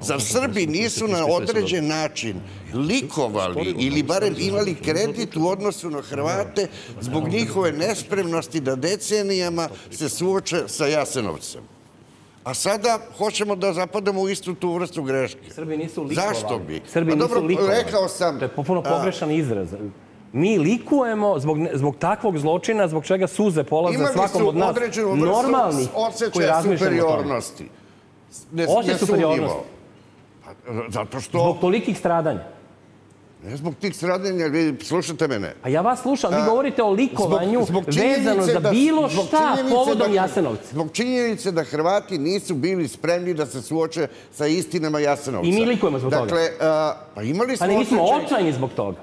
Zar Srbi nisu na određen način likovali ili barem imali kredit u odnosu na Hrvate zbog njihove nespremnosti da decenijama se suoče sa Jasenovcem? A sada hoćemo da zapadamo u istu tu vrstu greške. Srbi nisu likovali. Zašto bi? Srbi Pa nisu dobro, likovali. rekao sam, To je potpuno a- pogrešan izraz. Mi likujemo zbog, zbog takvog zločina, zbog čega suze polaze Imali svakom su od nas. određenu vrstu Normalnih koji osjećaja superiornosti. Ne, nesumnjivo. superiornosti. Pa, Zato što, Zbog tolikih stradanja. ne zbog tih stradanja, vi slušate mene, A ja vas slušam, vi govorite o likovanju Zbog- zbog činjenice vezano za da- bilo šta povodom da- Jasenovca. Zbog činjenice da Hrvati nisu bili spremni da se suoče sa istinama Jasenovca. I mi likujemo zbog toga. Dakle, pa imali smo Pa ne, mi smo očajni zbog toga.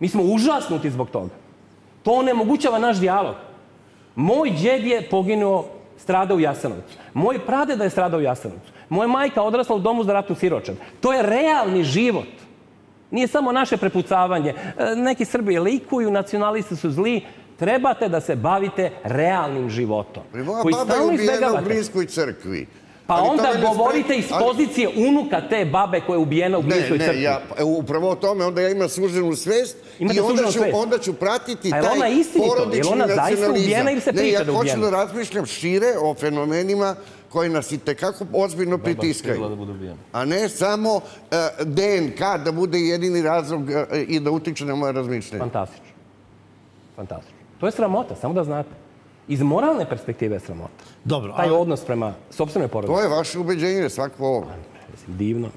Mi smo užasnuti zbog toga. To onemogućava naš dijalog. Moj djed je poginuo, stradao u Jasenovcu. Moj pradeda je stradao u Jasenovcu. Moja majka odrasla u domu za ratnu siročad. To je realni život. Nije samo naše prepucavanje. E, Neki Srbi likuju, nacionalisti su zli. Trebate da se bavite realnim životom. Moja baba je ubijena u crkvi. Pa Ali onda govorite iz ali- pozicije unuka te babe koja je ubijena u Ne, Blinskoj ne, crkvi. ja, upravo o tome, onda ja imam suženu svest Imate i onda ću, svest. onda ću pratiti taj porodični Je li ona zaista nacionalizam. ubijena ili se ne, ja hoću da razmišljam šire o fenomenima koji nas i tekako ozbiljno pritiskaju. A ne samo e, DNK da bude jedini razlog e, i da utiče na moje razmišljanje. Fantastično. Fantastično. To je sramota, samo da znate. Iz moralne perspektive je sramota. Dobro, Taj ali- odnos prema sobstvenoj porodici. To je vaše ubeđenje, svako ovo. Divno.